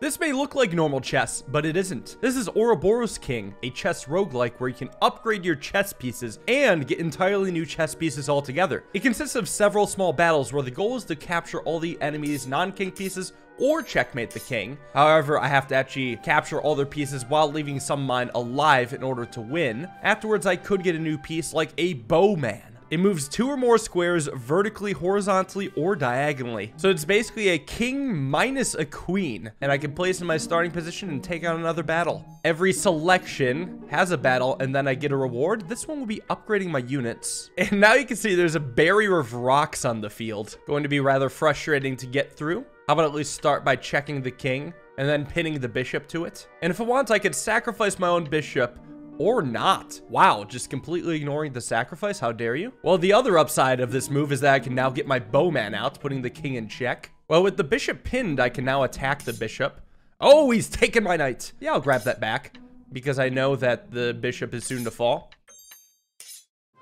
This may look like normal chess, but it isn't. This is Ouroboros King, a chess roguelike where you can upgrade your chess pieces and get entirely new chess pieces altogether. It consists of several small battles where the goal is to capture all the enemy's non-king pieces or checkmate the king. However, I have to actually capture all their pieces while leaving some mine alive in order to win. Afterwards, I could get a new piece like a bowman. It moves two or more squares vertically, horizontally, or diagonally. So it's basically a king minus a queen. And I can place in my starting position and take on another battle. Every selection has a battle, and then I get a reward. This one will be upgrading my units. And now you can see there's a barrier of rocks on the field. Going to be rather frustrating to get through. How about at least start by checking the king and then pinning the bishop to it? And if I want, I could sacrifice my own bishop or not. Wow, just completely ignoring the sacrifice. How dare you? Well, the other upside of this move is that I can now get my bowman out, putting the king in check. Well, with the bishop pinned, I can now attack the bishop. Oh, he's taken my knight. Yeah, I'll grab that back because I know that the bishop is soon to fall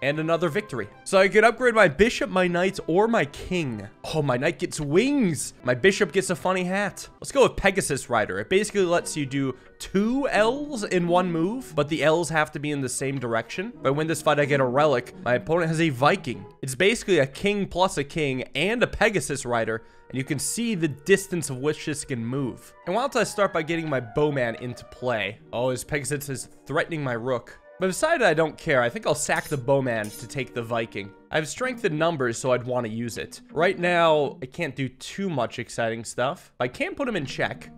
and another victory. So I could upgrade my bishop, my knight, or my king. Oh, my knight gets wings. My bishop gets a funny hat. Let's go with Pegasus Rider. It basically lets you do two L's in one move, but the L's have to be in the same direction. If I win this fight, I get a relic. My opponent has a Viking. It's basically a king plus a king and a Pegasus Rider, and you can see the distance of which this can move. And why don't I start by getting my bowman into play? Oh, his Pegasus is threatening my rook. But decided I don't care. I think I'll sack the bowman to take the Viking. I have strength in numbers, so I'd want to use it. Right now, I can't do too much exciting stuff. I can put him in check.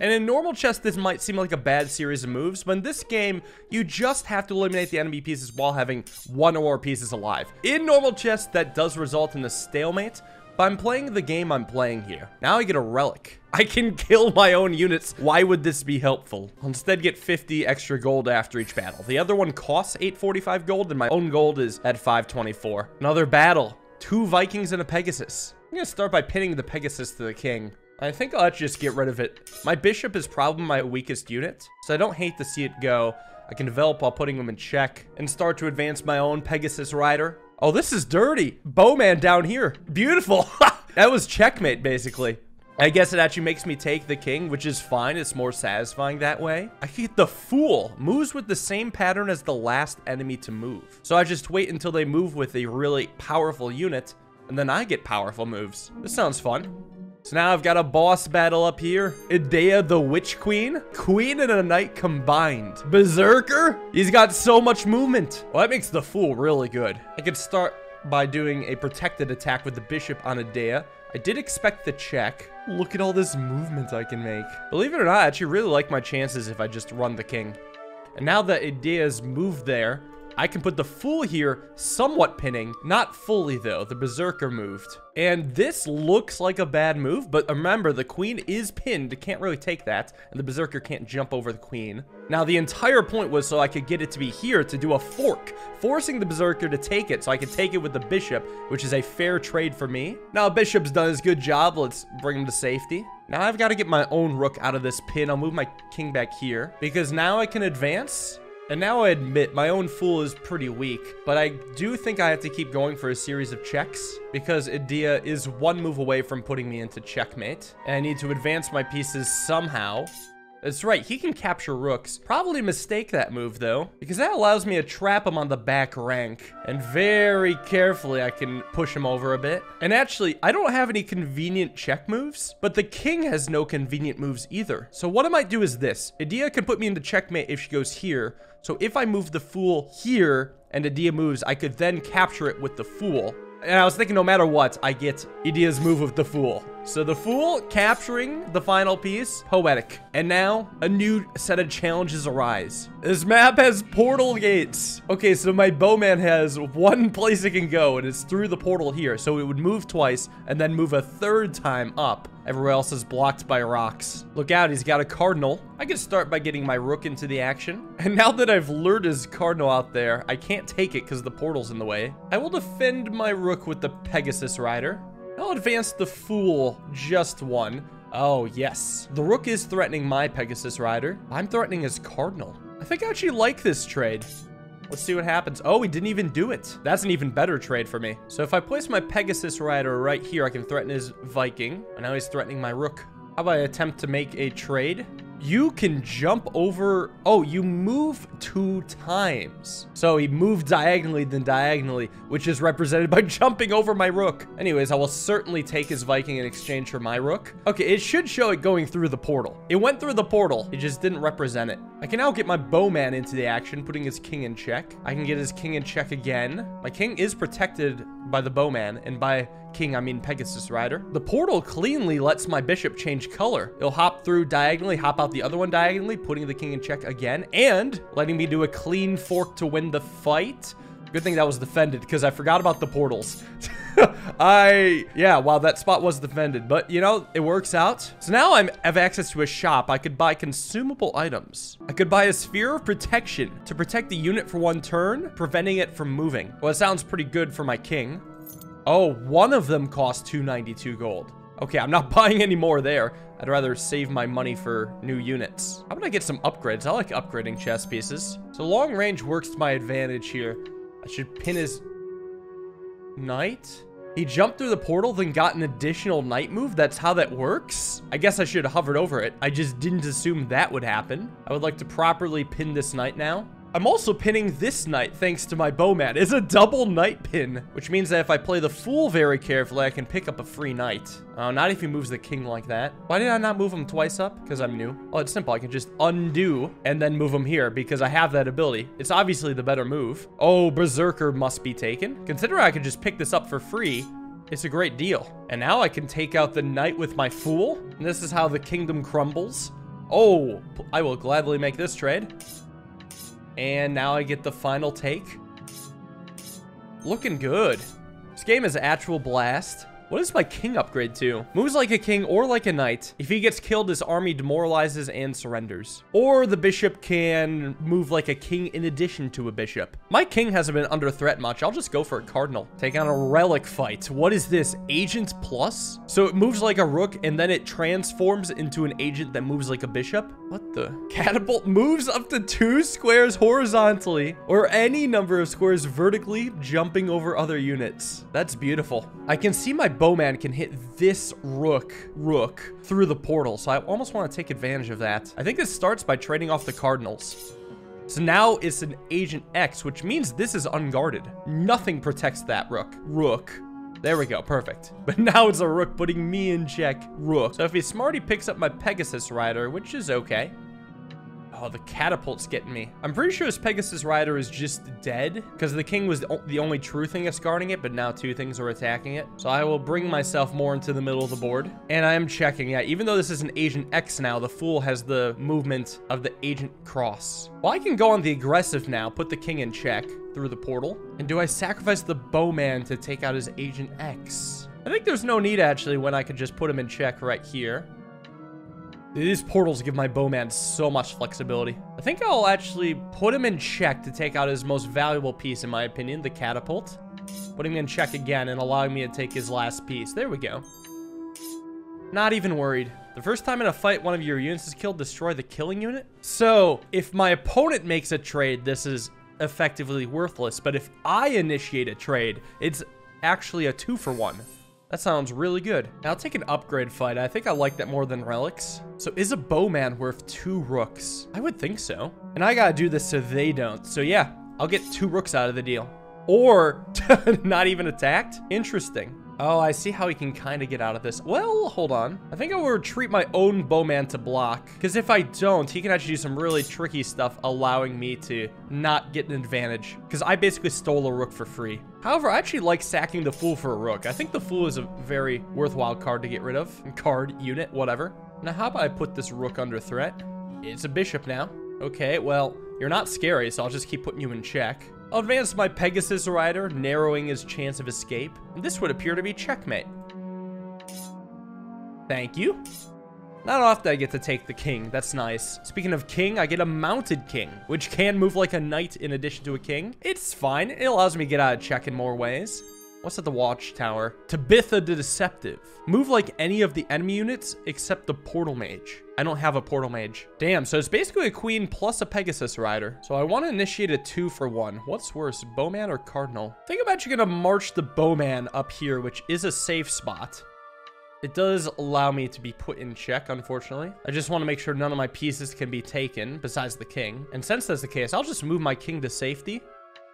And in normal chess, this might seem like a bad series of moves, but in this game, you just have to eliminate the enemy pieces while having one or more pieces alive. In normal chess, that does result in a stalemate, but I'm playing the game I'm playing here. Now I get a relic. I can kill my own units. Why would this be helpful? I'll instead get 50 extra gold after each battle. The other one costs 845 gold, and my own gold is at 524. Another battle. Two Vikings and a Pegasus. I'm gonna start by pinning the Pegasus to the king. I think I'll just get rid of it. My bishop is probably my weakest unit, so I don't hate to see it go. I can develop while putting him in check and start to advance my own Pegasus rider. Oh, this is dirty. Bowman down here. Beautiful. that was checkmate, basically. I guess it actually makes me take the king, which is fine. It's more satisfying that way. I get the fool. Moves with the same pattern as the last enemy to move. So I just wait until they move with a really powerful unit, and then I get powerful moves. This sounds fun. So now I've got a boss battle up here. Edea the Witch Queen. Queen and a Knight combined. Berserker? He's got so much movement. Well, that makes the Fool really good. I could start by doing a protected attack with the Bishop on Edea. I did expect the check. Look at all this movement I can make. Believe it or not, I actually really like my chances if I just run the king. And now that Edea's moved there, I can put the Fool here, somewhat pinning. Not fully, though. The Berserker moved. And this looks like a bad move, but remember, the Queen is pinned. Can't really take that, and the Berserker can't jump over the Queen. Now, the entire point was so I could get it to be here to do a fork, forcing the Berserker to take it so I could take it with the Bishop, which is a fair trade for me. Now, Bishop's done his good job. Let's bring him to safety. Now I've got to get my own rook out of this pin. I'll move my king back here because now I can advance and now I admit my own fool is pretty weak, but I do think I have to keep going for a series of checks because Edea is one move away from putting me into checkmate. And I need to advance my pieces somehow. That's right, he can capture rooks. Probably mistake that move though, because that allows me to trap him on the back rank. And very carefully, I can push him over a bit. And actually, I don't have any convenient check moves, but the king has no convenient moves either. So what I might do is this. Edea can put me into checkmate if she goes here. So if I move the fool here and Edea moves, I could then capture it with the fool. And I was thinking no matter what, I get Edea's move of the fool. So the Fool capturing the final piece, poetic. And now a new set of challenges arise. This map has portal gates. Okay, so my bowman has one place it can go and it's through the portal here. So it would move twice and then move a third time up. Everywhere else is blocked by rocks. Look out, he's got a cardinal. I can start by getting my rook into the action. And now that I've lured his cardinal out there, I can't take it because the portal's in the way. I will defend my rook with the Pegasus Rider. I'll advance the Fool just one. Oh, yes. The Rook is threatening my Pegasus Rider. I'm threatening his Cardinal. I think I actually like this trade. Let's see what happens. Oh, he didn't even do it. That's an even better trade for me. So if I place my Pegasus Rider right here, I can threaten his Viking. And now he's threatening my Rook. How about I attempt to make a trade? You can jump over... Oh, you move two times. So he moved diagonally, then diagonally, which is represented by jumping over my rook. Anyways, I will certainly take his Viking in exchange for my rook. Okay, it should show it going through the portal. It went through the portal. It just didn't represent it. I can now get my bowman into the action, putting his king in check. I can get his king in check again. My king is protected by the bowman, and by king, I mean Pegasus Rider. The portal cleanly lets my bishop change color. It'll hop through diagonally, hop out the other one diagonally, putting the king in check again, and letting me do a clean fork to win the fight. Good thing that was defended because I forgot about the portals. I, yeah, wow, that spot was defended, but you know, it works out. So now I have access to a shop. I could buy consumable items. I could buy a sphere of protection to protect the unit for one turn, preventing it from moving. Well, it sounds pretty good for my king. Oh, one of them costs 292 gold. Okay, I'm not buying any more there. I'd rather save my money for new units. How about I get some upgrades? I like upgrading chess pieces. So long range works to my advantage here. I should pin his knight. He jumped through the portal, then got an additional knight move. That's how that works. I guess I should have hovered over it. I just didn't assume that would happen. I would like to properly pin this knight now. I'm also pinning this knight thanks to my bowman. It's a double knight pin, which means that if I play the fool very carefully, I can pick up a free knight. Oh, not if he moves the king like that. Why did I not move him twice up? Because I'm new. Oh, it's simple. I can just undo and then move him here because I have that ability. It's obviously the better move. Oh, Berserker must be taken. Consider I could just pick this up for free it's a great deal. And now I can take out the knight with my fool. And this is how the kingdom crumbles. Oh, I will gladly make this trade. And now I get the final take. Looking good. This game is actual blast. What is my king upgrade to? Moves like a king or like a knight. If he gets killed, his army demoralizes and surrenders. Or the bishop can move like a king in addition to a bishop. My king hasn't been under threat much. I'll just go for a cardinal. Take on a relic fight. What is this? Agent plus? So it moves like a rook and then it transforms into an agent that moves like a bishop? What the? Catapult moves up to two squares horizontally or any number of squares vertically, jumping over other units. That's beautiful. I can see my bowman can hit this rook, rook, through the portal. So I almost want to take advantage of that. I think this starts by trading off the cardinals. So now it's an Agent X, which means this is unguarded. Nothing protects that rook. Rook. There we go, perfect. But now it's a rook putting me in check. Rook. So if he's smart, he picks up my Pegasus Rider, which is okay. Oh, the catapult's getting me. I'm pretty sure this Pegasus Rider is just dead because the king was the only true thing that's guarding it, but now two things are attacking it. So I will bring myself more into the middle of the board. And I am checking. Yeah, even though this is an Agent X now, the Fool has the movement of the Agent Cross. Well, I can go on the aggressive now, put the king in check through the portal. And do I sacrifice the bowman to take out his Agent X? I think there's no need actually when I could just put him in check right here. These portals give my bowman so much flexibility. I think I'll actually put him in check to take out his most valuable piece, in my opinion, the catapult. Putting him in check again and allowing me to take his last piece. There we go. Not even worried. The first time in a fight one of your units is killed, destroy the killing unit? So, if my opponent makes a trade, this is effectively worthless. But if I initiate a trade, it's actually a two for one. That sounds really good. Now, I'll take an upgrade fight. I think I like that more than relics. So is a bowman worth two rooks? I would think so. And I gotta do this so they don't. So yeah, I'll get two rooks out of the deal. Or not even attacked? Interesting. Oh, I see how he can kind of get out of this. Well, hold on. I think I will retreat my own bowman to block. Because if I don't, he can actually do some really tricky stuff, allowing me to not get an advantage. Because I basically stole a rook for free. However, I actually like sacking the fool for a rook. I think the fool is a very worthwhile card to get rid of. Card, unit, whatever. Now, how about I put this rook under threat? It's a bishop now. Okay, well, you're not scary, so I'll just keep putting you in check. I'll advance my Pegasus Rider, narrowing his chance of escape. This would appear to be checkmate. Thank you. Not often I get to take the king. That's nice. Speaking of king, I get a mounted king, which can move like a knight in addition to a king. It's fine. It allows me to get out of check in more ways. What's at the watchtower? Tabitha the Deceptive. Move like any of the enemy units except the Portal Mage. I don't have a Portal Mage. Damn, so it's basically a Queen plus a Pegasus Rider. So I want to initiate a two for one. What's worse, Bowman or Cardinal? Think about you're going to march the Bowman up here, which is a safe spot. It does allow me to be put in check, unfortunately. I just want to make sure none of my pieces can be taken besides the king. And since that's the case, I'll just move my king to safety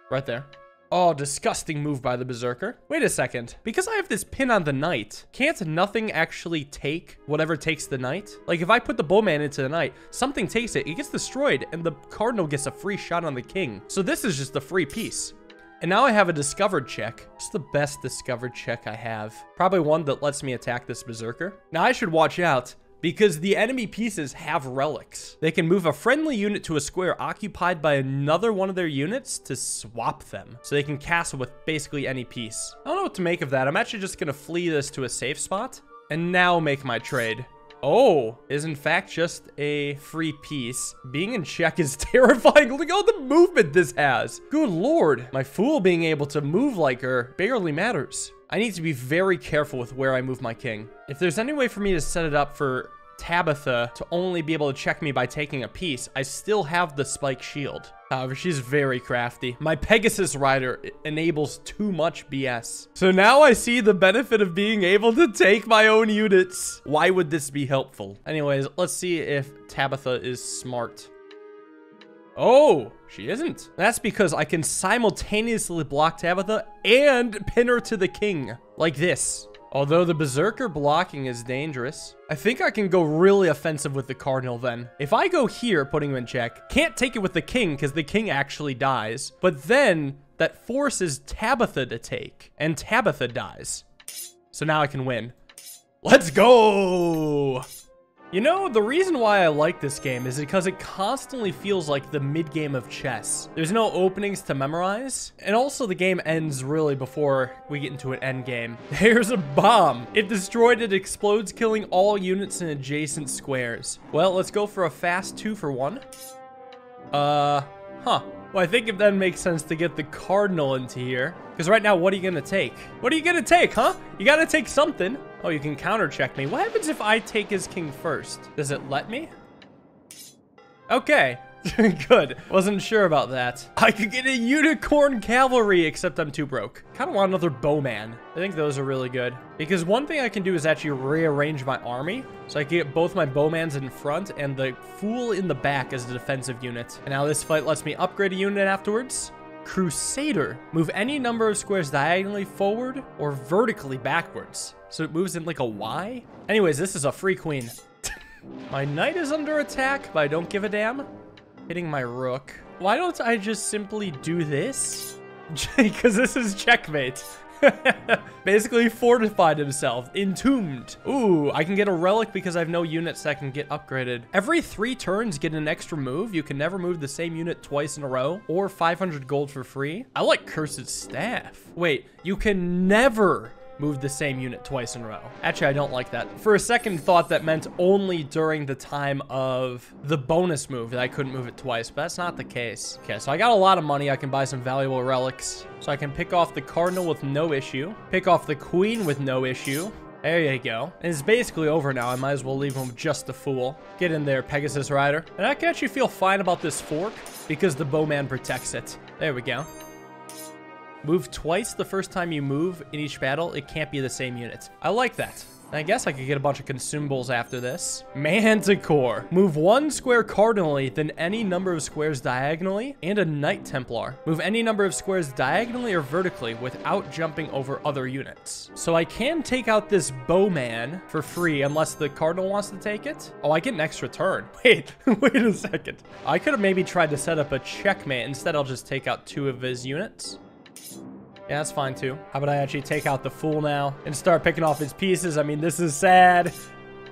right there. Oh, disgusting move by the Berserker. Wait a second. Because I have this pin on the knight, can't nothing actually take whatever takes the knight? Like, if I put the bowman into the knight, something takes it, it gets destroyed, and the cardinal gets a free shot on the king. So this is just a free piece. And now I have a discovered check. It's the best discovered check I have. Probably one that lets me attack this Berserker. Now I should watch out because the enemy pieces have relics. They can move a friendly unit to a square occupied by another one of their units to swap them. So they can castle with basically any piece. I don't know what to make of that. I'm actually just to flee this to a safe spot and now make my trade. Oh, is in fact just a free piece. Being in check is terrifying. Look at all the movement this has. Good lord. My fool being able to move like her barely matters. I need to be very careful with where I move my king. If there's any way for me to set it up for Tabitha to only be able to check me by taking a piece, I still have the spike shield. However, she's very crafty. My Pegasus Rider enables too much BS. So now I see the benefit of being able to take my own units. Why would this be helpful? Anyways, let's see if Tabitha is smart. Oh, she isn't. That's because I can simultaneously block Tabitha and pin her to the king. Like this. Although the Berserker blocking is dangerous. I think I can go really offensive with the Cardinal then. If I go here, putting him in check, can't take it with the King because the King actually dies. But then that forces Tabitha to take and Tabitha dies. So now I can win. Let's go! You know, the reason why I like this game is because it constantly feels like the mid-game of chess. There's no openings to memorize, and also the game ends really before we get into an end game. There's a bomb. If destroyed, it explodes, killing all units in adjacent squares. Well, let's go for a fast two for one. Uh, huh. Well, I think it then makes sense to get the Cardinal into here. Because right now, what are you going to take? What are you going to take, huh? You got to take something. Oh, you can counter check me. What happens if I take his king first? Does it let me? Okay. Good. Wasn't sure about that. I could get a unicorn cavalry, except I'm too broke. Kind of want another bowman. I think those are really good. Because one thing I can do is actually rearrange my army. So I can get both my bowmans in front and the fool in the back as a defensive unit. And now this fight lets me upgrade a unit afterwards. Crusader. Move any number of squares diagonally forward or vertically backwards. So it moves in like a Y? Anyways, this is a free queen. my knight is under attack, but I don't give a damn hitting my rook. Why don't I just simply do this? Because this is checkmate. Basically fortified himself, entombed. Ooh, I can get a relic because I have no units that can get upgraded. Every three turns, get an extra move. You can never move the same unit twice in a row or 500 gold for free. I like Cursed Staff. Wait, you can never move the same unit twice in a row. Actually, I don't like that. For a second thought, that meant only during the time of the bonus move that I couldn't move it twice, but that's not the case. Okay, so I got a lot of money. I can buy some valuable relics. So I can pick off the Cardinal with no issue, pick off the Queen with no issue, there you go. And it's basically over now. I might as well leave him just a fool. Get in there, Pegasus Rider. And I can actually feel fine about this fork because the bowman protects it. There we go. Move twice the first time you move in each battle. It can't be the same unit. I like that. I guess I could get a bunch of consumables after this. Manticore. Move one square cardinally, then any number of squares diagonally, and a Knight Templar. Move any number of squares diagonally or vertically without jumping over other units. So I can take out this Bowman for free unless the Cardinal wants to take it. Oh, I get an extra turn. Wait, wait a second. I could have maybe tried to set up a checkmate. Instead, I'll just take out two of his units. Yeah, that's fine too. How about I actually take out the fool now and start picking off his pieces? I mean, this is sad.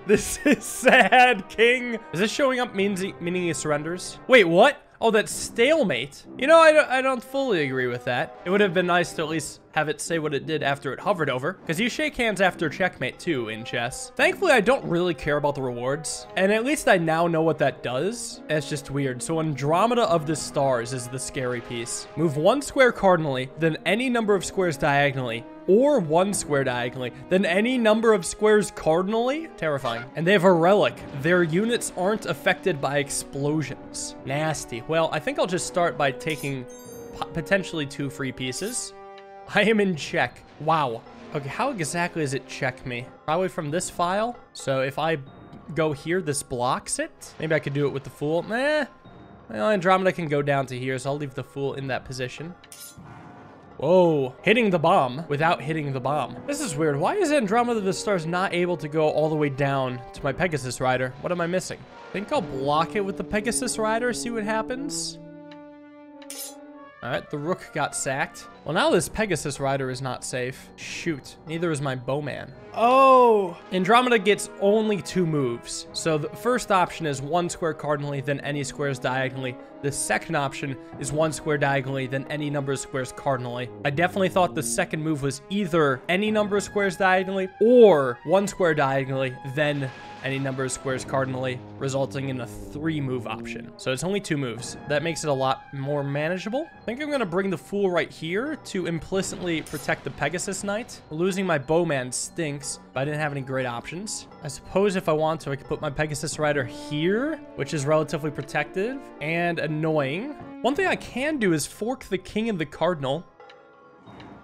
This is sad, King. Is this showing up means he, meaning he surrenders? Wait, what? Oh, that's stalemate. You know, I don't, I don't fully agree with that. It would have been nice to at least have it say what it did after it hovered over, because you shake hands after checkmate too in chess. Thankfully, I don't really care about the rewards, and at least I now know what that does. It's just weird. So Andromeda of the Stars is the scary piece. Move one square cardinally, then any number of squares diagonally, or one square diagonally, then any number of squares cardinally. Terrifying. And they have a relic. Their units aren't affected by explosions. Nasty. Well, I think I'll just start by taking potentially two free pieces. I am in check. Wow. Okay, how exactly does it check me? Probably from this file. So if I go here, this blocks it. Maybe I could do it with the Fool. Nah. Well, Andromeda can go down to here, so I'll leave the Fool in that position. Whoa, hitting the bomb without hitting the bomb. This is weird. Why is Andromeda the Stars not able to go all the way down to my Pegasus Rider? What am I missing? I think I'll block it with the Pegasus Rider, see what happens. All right, the rook got sacked. Well, now this Pegasus rider is not safe. Shoot, neither is my bowman. Oh! Andromeda gets only two moves. So the first option is one square cardinally, then any squares diagonally. The second option is one square diagonally, then any number of squares cardinally. I definitely thought the second move was either any number of squares diagonally or one square diagonally, then any number of squares cardinally, resulting in a three move option. So it's only two moves. That makes it a lot more manageable. I think I'm to bring the Fool right here to implicitly protect the Pegasus Knight. Losing my Bowman stinks, but I didn't have any great options. I suppose if I want to, I could put my Pegasus Rider here, which is relatively protective and annoying. One thing I can do is fork the King and the Cardinal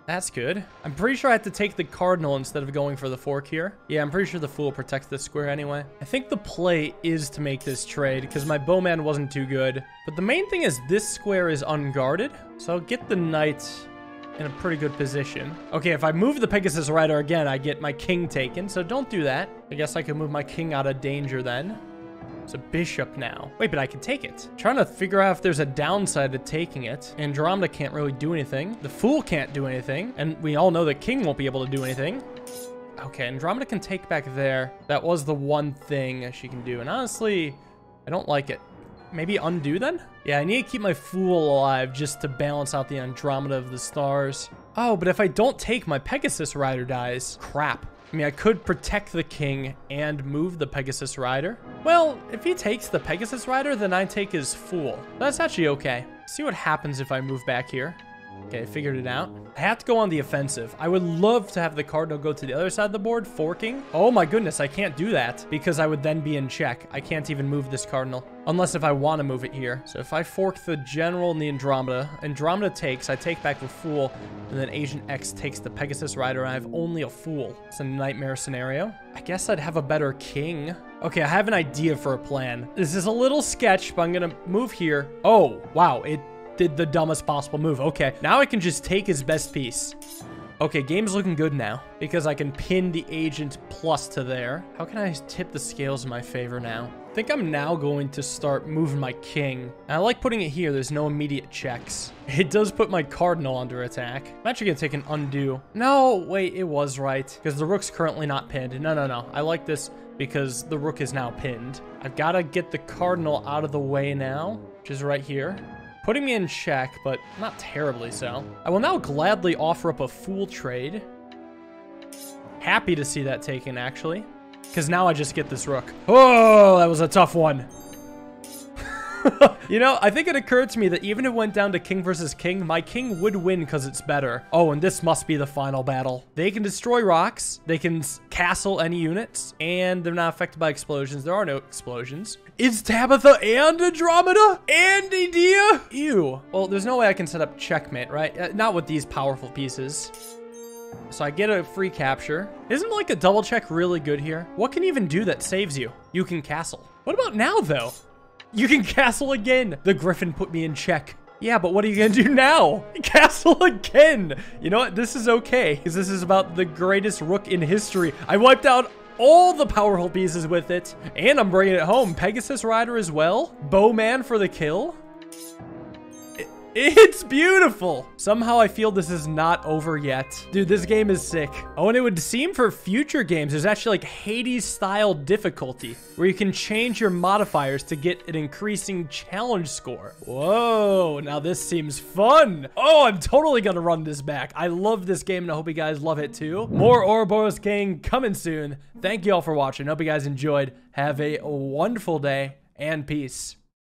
that's good. I'm pretty sure I have to take the cardinal instead of going for the fork here. Yeah, I'm pretty sure the fool protects this square anyway. I think the play is to make this trade because my bowman wasn't too good. But the main thing is this square is unguarded. So I'll get the knight in a pretty good position. Okay, if I move the Pegasus Rider again, I get my king taken. So don't do that. I guess I can move my king out of danger then. It's a bishop now. Wait, but I can take it. Trying to figure out if there's a downside to taking it. Andromeda can't really do anything. The Fool can't do anything. And we all know the King won't be able to do anything. Okay, Andromeda can take back there. That was the one thing she can do. And honestly, I don't like it. Maybe undo then? Yeah, I need to keep my Fool alive just to balance out the Andromeda of the stars. Oh, but if I don't take my Pegasus Rider dies. Crap. I mean, I could protect the king and move the Pegasus Rider. Well, if he takes the Pegasus Rider, then I take his Fool. That's actually okay. See what happens if I move back here. Okay, figured it out. I have to go on the offensive. I would love to have the cardinal go to the other side of the board, forking. Oh my goodness, I can't do that because I would then be in check. I can't even move this cardinal unless if I want to move it here. So if I fork the general and the Andromeda, Andromeda takes, I take back the Fool, and then Agent X takes the Pegasus Rider, and I have only a Fool. It's a nightmare scenario. I guess I'd have a better king. Okay, I have an idea for a plan. This is a little sketch, but I'm to move here. Oh, wow, it did the dumbest possible move. Okay, now I can just take his best piece. Okay, game's looking good now because I can pin the agent plus to there. How can I tip the scales in my favor now? I think I'm now going to start moving my king. And I like putting it here. There's no immediate checks. It does put my cardinal under attack. I'm actually going to take an undo. No, wait, it was right because the rook's currently not pinned. No, no, no. I like this because the rook is now pinned. I've got to get the cardinal out of the way now, which is right here putting me in check, but not terribly so. I will now gladly offer up a fool trade. Happy to see that taken, actually. Because now I just get this rook. Oh, that was a tough one. you know, I think it occurred to me that even if it went down to king versus king, my king would win because it's better. Oh, and this must be the final battle. They can destroy rocks, they can castle any units, and they're not affected by explosions. There are no explosions. Is Tabitha and Andromeda and Edea? Ew. Well, there's no way I can set up checkmate, right? Uh, not with these powerful pieces. So I get a free capture. Isn't like a double check really good here? What can even do that saves you? You can castle. What about now though? You can castle again. The Griffin put me in check. Yeah, but what are you gonna do now? Castle again. You know what? This is okay, because this is about the greatest rook in history. I wiped out all the powerful pieces with it, and I'm bringing it home. Pegasus Rider as well. Bowman for the kill. It's beautiful. Somehow I feel this is not over yet. Dude, this game is sick. Oh, and it would seem for future games, there's actually like Hades style difficulty where you can change your modifiers to get an increasing challenge score. Whoa, now this seems fun. Oh, I'm totally gonna run this back. I love this game and I hope you guys love it too. More Ouroboros King coming soon. Thank you all for watching. Hope you guys enjoyed. Have a wonderful day and peace.